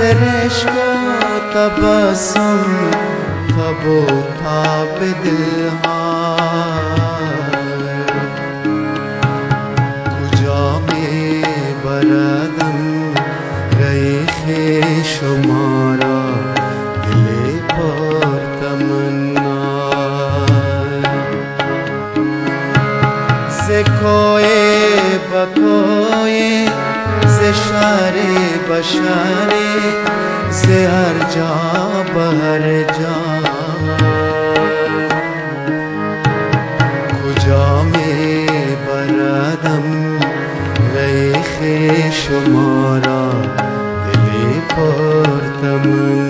सिरश्क तबसम तबो था बिदहार में बरदम रहे थे शुमारा दिले पर तमन्ना से खोए बकोए से शारे बशरे से हर जा बहर जा खुजा में बरदम गए खे शुमारा, दिले पर तमन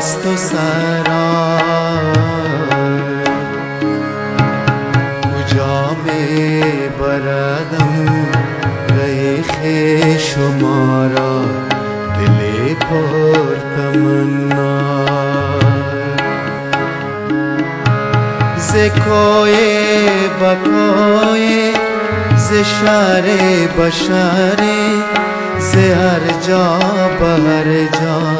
वस्तु सारा। पूजा में बरदम गए थे शुमारा दिले पर तमन्ना। से कोए बकोए से शारे बशारे से हर जा बहर जा।